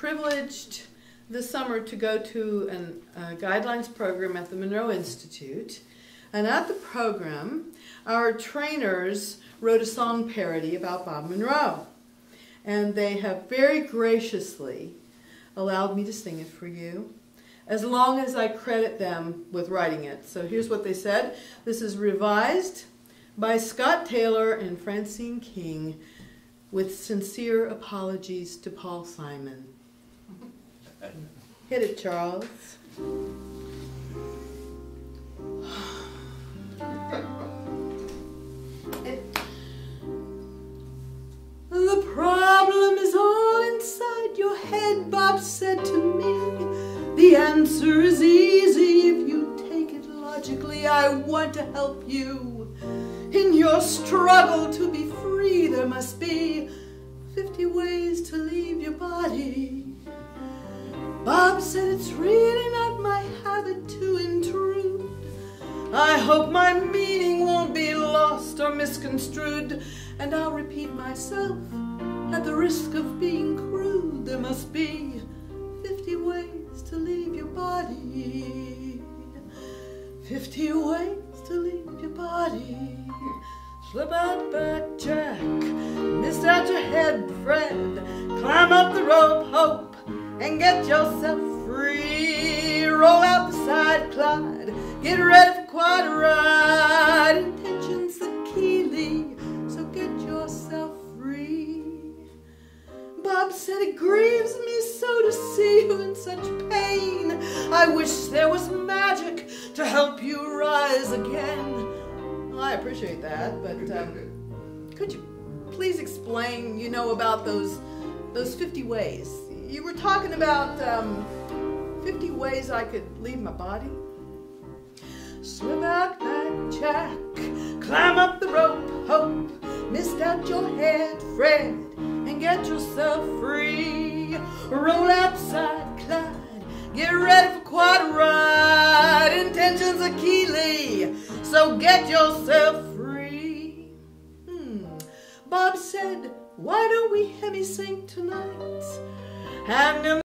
privileged this summer to go to a uh, guidelines program at the Monroe Institute. And at the program, our trainers wrote a song parody about Bob Monroe. And they have very graciously allowed me to sing it for you, as long as I credit them with writing it. So here's what they said. This is revised by Scott Taylor and Franceen King with sincere apologies to Paul Simon. Hit it, Charles. the problem is all inside your head, Bob said to me. The answer is easy if you take it logically. I want to help you. In your struggle to be free, there must be 50 ways to leave your body. Bob said it's really not my habit to intrude. I hope my meaning won't be lost or misconstrued, and I'll repeat myself at the risk of being crude. There must be 50 ways to leave your body. 50 ways to leave your body. Slip out back, Jack. Missed out your head, Fred. Climb up the rope, Hope and get yourself free. Roll out the side, Clyde. Get ready for quite a ride. Intentions the Keeley, so get yourself free. Bob said it grieves me so to see you in such pain. I wish there was magic to help you rise again. Well, I appreciate that, but um, could you please explain, you know, about those those 50 ways? You were talking about um, 50 ways I could leave my body. Swim out like Jack, climb up the rope, hope, missed out your head, Fred, and get yourself free. Roll outside, Clyde, get ready for quite a ride. Intentions are Keeley, so get yourself free. Hmm. Bob said, why don't we heavy sing tonight? And